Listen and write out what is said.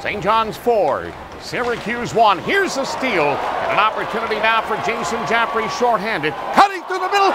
St. John's 4, Syracuse 1. Here's a steal and an opportunity now for Jason Jaffray shorthanded. Cutting through the middle!